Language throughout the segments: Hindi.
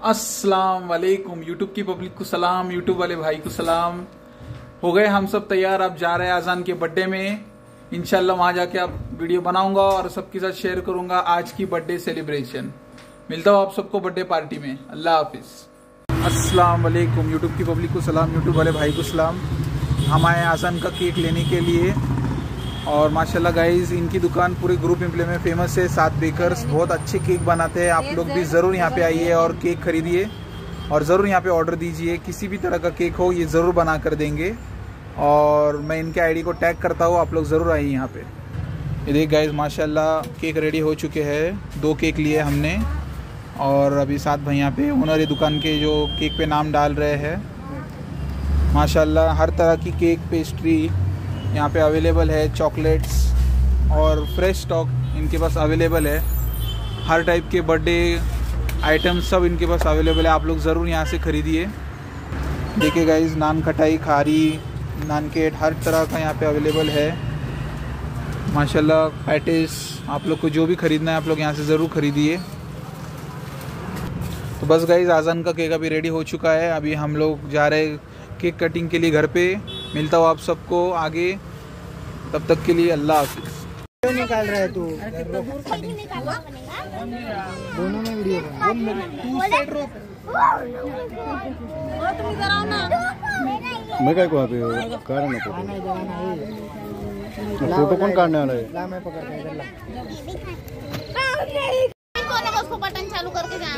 अस्सलाम वालेकुम यूट्यूब की पब्लिक को सलाम यूट्यूब वाले भाई को सलाम। हो गए, हम सब तैयार। अब जा रहे हैं आजान के बर्थडे में। इनशाला वहाँ जाके आप वीडियो बनाऊँगा और सबके साथ शेयर करूँगा आज की बर्थडे सेलिब्रेशन मिलता हूँ आप सबको बर्थडे पार्टी में। अल्लाह हाफिज। अस्सलाम वालेकुम यूट्यूब की पब्लिक को सलाम यूट्यूब वाले भाई को सलाम। हम आए आजान का केक लेने के लिए। और माशाल्लाह गाइज़ इनकी दुकान पूरे ग्रुप इम्प्ले में फ़ेमस है। सात बेकर्स बहुत अच्छे केक बनाते हैं। आप लोग भी ज़रूर यहाँ पे आइए और केक खरीदिए और ज़रूर यहाँ पे ऑर्डर दीजिए। किसी भी तरह का केक हो ये ज़रूर बना कर देंगे। और मैं इनके आईडी को टैग करता हूँ आप लोग ज़रूर आइए यहाँ पे। ये देख गाइज़ माशाल्लाह केक रेडी हो चुके हैं। दो केक लिए हमने। और अभी सात भाई यहाँ पे ओनर ये दुकान के जो केक पे नाम डाल रहे हैं। माशाल्लाह हर तरह की केक पेस्ट्री यहाँ पे अवेलेबल है चॉकलेट्स और फ्रेश स्टॉक इनके पास अवेलेबल है। हर टाइप के बर्थडे आइटम्स सब इनके पास अवेलेबल है। आप लोग ज़रूर यहाँ से ख़रीदिए। देखिए गाइज़ नान खटाई, खारी नान केट हर तरह का यहाँ पे अवेलेबल है। माशाल्लाह पैटिस आप लोग को जो भी ख़रीदना है आप लोग यहाँ से ज़रूर ख़रीदिए। तो बस गाइज़ आज़ान का केक अभी रेडी हो चुका है। अभी हम लोग जा रहे केक कटिंग के लिए घर पे। मिलता हूँ आप सबको आगे। तब तक के लिए अल्लाह हाफिज़। क्यों निकाल रहा है तू? दोनों में वीडियो मैं काय को अभी काढा ना फ़ोटो फ़ोटो कौन काढने वाला है? ला मैं पकड़ता हूँ इधर ला। कौन है उसको बटन चालू करके जा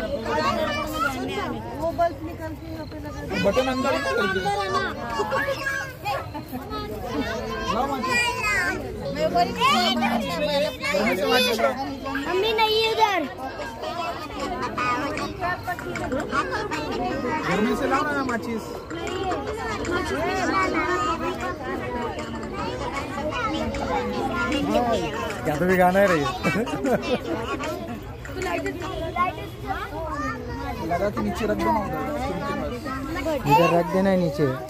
बटन अंदर मम्मी नहीं उधर। घर में से लाओ ना माचिस। क्या तो भी गाना है रही लगा के नीचे रख दो ना उधर। इधर रख देना है नीचे।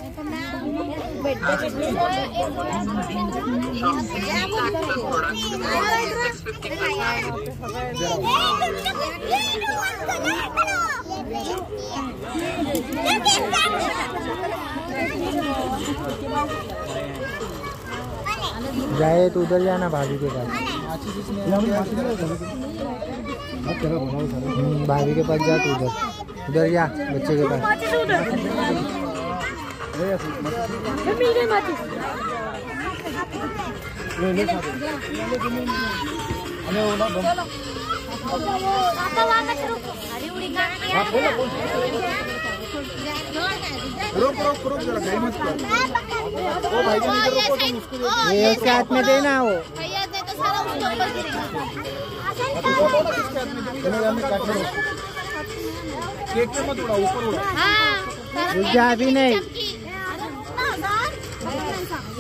जाए तो उधर जाना भाभी के पास। भाभी के पास जा तू उधर। उधर जा, बच्चे के पास। रोक रोक रोक जरा गई मत कर ये उसके हाथ में देना वो भैया दे तो सारा उसके ऊपर गिरेगा केक मत उड़ा ऊपर उड़ा हाँ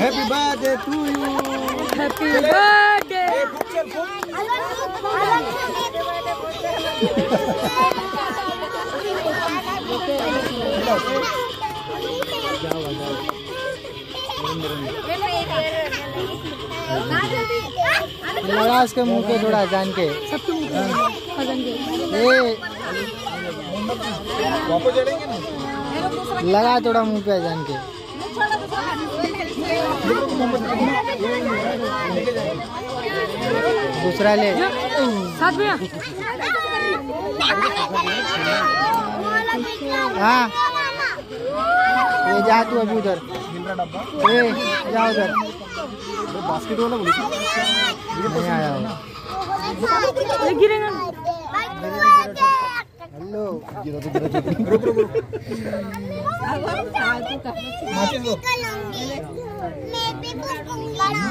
हैप्पी बर्थडे टू यू लगा उसके मुँह पे थोड़ा जान के ना? लगा थोड़ा मुँह पे जान के। दूसरा ले साथ में हाँ ये जा तू अभी उधर ए जा उधर बास्केट वाला बोली नहीं आया वो हेलो गिरा तो गिरा रुक रुक रुक माचिस दो मैं भी उसको लड़ा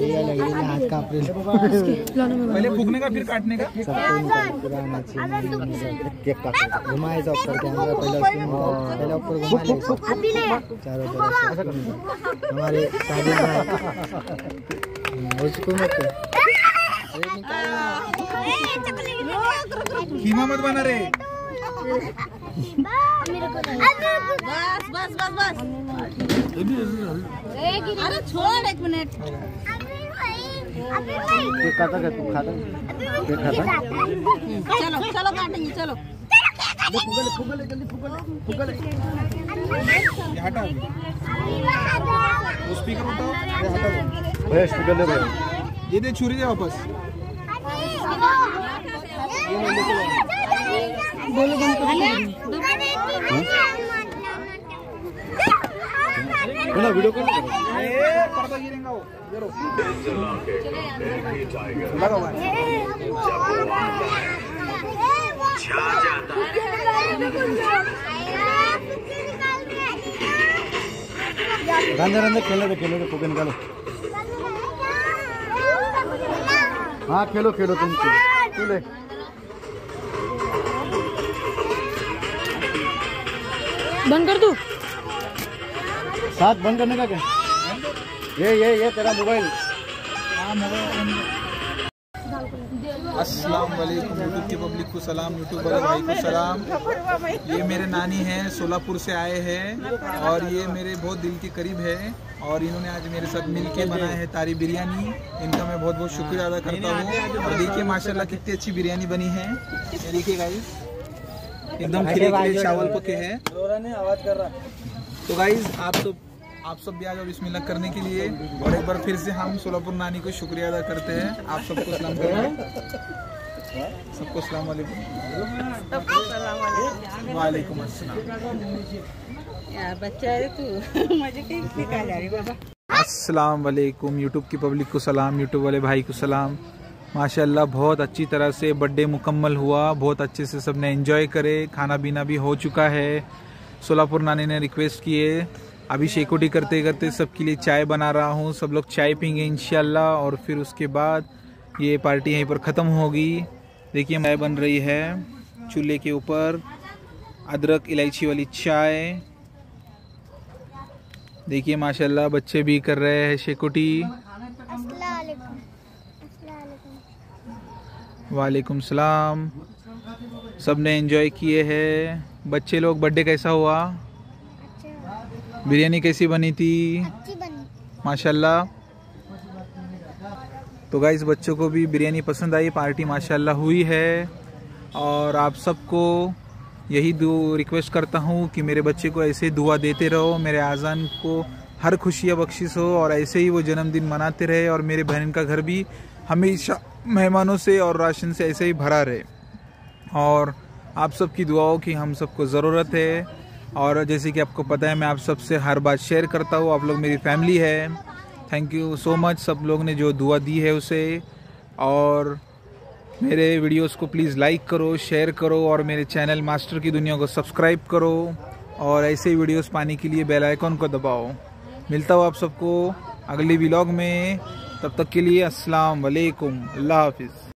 ये लग हाथ काँप रही पहले फूकने का फिर काटने का। केक काट घुमाए सब ऊपर कैमरा पहले पहले ऊपर घुमा ले चारों तरफ़ हमारे शादी में उसको मत खीमा मत बना रे। बस बस बस बस। अरे छोड़ एक मिनट। केक काटा क्या तू खाता? केक खाता चलो चलो काटेंगे चलो। ये हटाओ। वो स्पीकर उठाओ भैया स्पीकर ले भाई। ये दे छुरी दे वापस। बोला वीडियो कॉल पर्दा गिरेगा वो हुआ है अंदर अंदर खेलो रे खेलो रे फूके निकालो हाँ खेलो खेलो तुम खेले। बंद कर दू साथ बंद करने का क्या? ये ये ये तेरा मोबाइल। अस्सलाम वालेकुम यूट्यूब की पब्लिक को सलाम यूट्यूब वाले भाई को सलाम ये मेरे नानी हैं सोलापुर से आए हैं और ये मेरे बहुत दिल के करीब है और इन्होंने आज मेरे साथ मिल के बनाया है तारी बिरयानी। इनका मैं बहुत बहुत शुक्रिया अदा करता हूँ। और देखिए माशाल्लाह कितनी अच्छी बिरयानी बनी है। देखिए गाइस एकदम खिले खिले चावल पके हैं। तो गाइज़ आप सब आप सब भी आ जाओ बिस्मिल्लाह करने के लिए। और एक बार फिर से हम सोलापुर नानी को शुक्रिया अदा करते हैं। आप सबको सलाम करें। सबको सलाम वालेकुम। वालेकुम अस्सलाम। बच्चा है तू। रही बाबा? अस्सलाम वालेकुम। यूट्यूब की पब्लिक को सलाम यूट्यूब वाले भाई को सलाम। माशाल्लाह बहुत अच्छी तरह से बर्थडे मुकम्मल हुआ। बहुत अच्छे से सबने एंजॉय करे। खाना पीना भी हो चुका है। सोलापुर नानी ने रिक्वेस्ट किए। अभी शेकोटी करते करते सबके लिए चाय बना रहा हूँ। सब लोग चाय पीएँगे इंशाल्लाह। और फिर उसके बाद ये पार्टी यहीं पर ख़त्म होगी। देखिए चाय बन रही है चूल्हे के ऊपर। अदरक, इलायची वाली चाय। देखिए, माशाल्लाह, बच्चे भी कर रहे हैं शेकोटी वालेकुम सलाम। सबने एंजॉय किए हैं। बच्चे लोग बर्थडे कैसा हुआ? बिरयानी कैसी बनी थी? माशाल्लाह। तो गाइस बच्चों को भी बिरयानी पसंद आई पार्टी माशाल्लाह हुई है। और आप सबको यही दु रिक्वेस्ट करता हूँ कि मेरे बच्चे को ऐसे दुआ देते रहो मेरे आज़ान को हर खुशियाँ बख्शिश हो और ऐसे ही वो जन्मदिन मनाते रहे और मेरे बहन का घर भी हमेशा मेहमानों से और राशन से ऐसे ही भरा रहे। और आप सबकी दुआओं की हम सबको ज़रूरत है। और जैसे कि आपको पता है, मैं आप सबसे हर बात शेयर करता हूँ। आप लोग मेरी फैमिली है। थैंक यू सो मच सब लोग ने जो दुआ दी है उसे। और मेरे वीडियोस को प्लीज़ लाइक करो शेयर करो और मेरे चैनल मास्टर की दुनिया को सब्सक्राइब करो और ऐसे वीडियोस पाने के लिए बेल आइकॉन को दबाओ। मिलता हूँ आप सबको अगली व्लॉग में। तब तक के लिए अस्सलाम वालेकुम। अल्लाह हाफिज़।